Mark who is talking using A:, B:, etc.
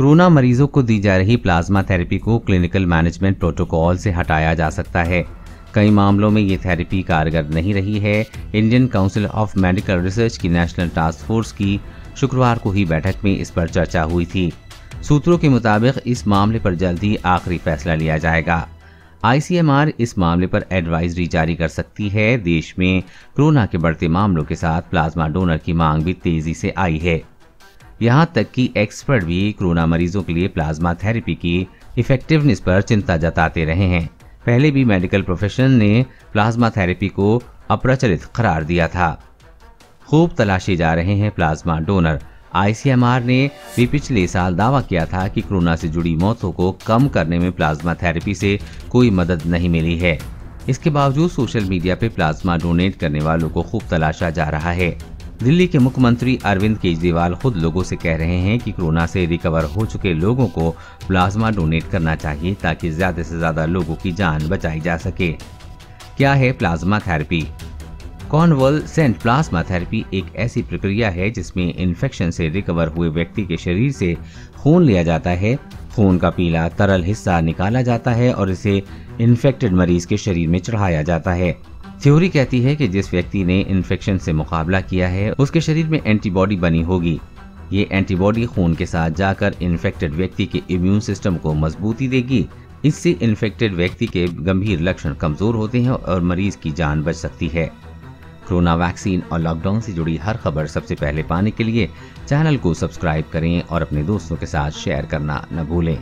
A: Corona मरीजों को दी जा रही प्लाज्मा थेरेपी को क्लिनिकल मैनेजमेंट प्रोटोकॉल से हटाया जा सकता है। कई मामलों में ये थेरेपी कारगर नहीं रही है। Indian council of medical research की नेशनल टास्क फोर्स की शुक्रवार को ही बैठक में इस पर चर्चा हुई थी। सूत्रों के मुताबिक इस मामले पर जल्द ही आखिरी फैसला लिया जाएगा। आईसीएमआर इस मामले पर एडवाइजरी जारी कर सकती है। देश में कोरोना के बढ़ते मामलों के साथ प्लाज्मा डोनर की मांग भी तेज़ी से आई है। यहाँ तक कि एक्सपर्ट भी कोरोना मरीजों के लिए प्लाज्मा थेरेपी की इफेक्टिवनेस पर चिंता जताते रहे हैं। पहले भी मेडिकल प्रोफेशन ने प्लाज्मा थेरेपी को अप्रचलित करार दिया था। खूब तलाशे जा रहे हैं प्लाज्मा डोनर। आईसीएमआर ने भी पिछले साल दावा किया था कि कोरोना से जुड़ी मौतों को कम करने में प्लाज्मा थेरेपी से कोई मदद नहीं मिली है। इसके बावजूद सोशल मीडिया पे प्लाज्मा डोनेट करने वालों को खूब तलाशा जा रहा है। दिल्ली के मुख्यमंत्री अरविंद केजरीवाल खुद लोगों से कह रहे हैं कि कोरोना से रिकवर हो चुके लोगों को प्लाज्मा डोनेट करना चाहिए ताकि ज़्यादा से ज़्यादा लोगों की जान बचाई जा सके। क्या है plasma therapy? Convalescent plasma therapy एक ऐसी प्रक्रिया है जिसमें इन्फेक्शन से रिकवर हुए व्यक्ति के शरीर से खून लिया जाता है। खून का पीला तरल हिस्सा निकाला जाता है और इसे इन्फेक्टेड मरीज़ के शरीर में चढ़ाया जाता है। थ्योरी कहती है कि जिस व्यक्ति ने इन्फेक्शन से मुकाबला किया है, उसके शरीर में एंटीबॉडी बनी होगी। ये एंटीबॉडी खून के साथ जाकर इन्फेक्टेड व्यक्ति के इम्यून सिस्टम को मजबूती देगी। इससे इन्फेक्टेड व्यक्ति के गंभीर लक्षण कमज़ोर होते हैं और मरीज़ की जान बच सकती है। कोरोना वैक्सीन और लॉकडाउन से जुड़ी हर खबर सबसे पहले पाने के लिए चैनल को सब्सक्राइब करें और अपने दोस्तों के साथ शेयर करना न भूलें।